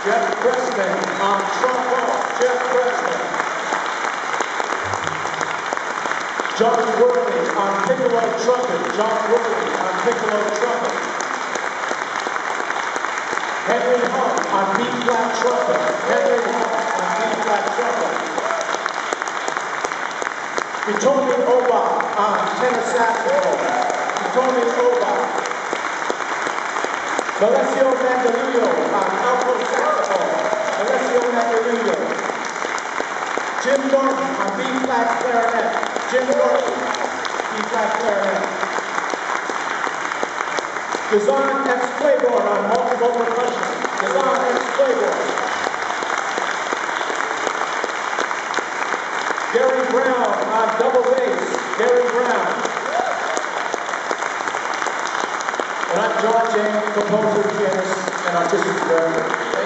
Jeff Preston on trombone. Jeff Preston. John Worthy on piccolo trumpet. John Worthy on piccolo trumpet. Henry Hunt on B flat trumpet. Henry Hunt on B flat trumpet. Hitomi Oba on tenor saxophone. Hitomi Oba. Alessio Mandolino on alto saxophone. Alessio Mandolino. Jim Norton on B flat clarinet. Jim Norton, B flat clarinet. Design X on multiple percussion. Design X. Gary Brown on double bass. Gary Brown. And I'm John Jang, composer, pianist, and artistic director.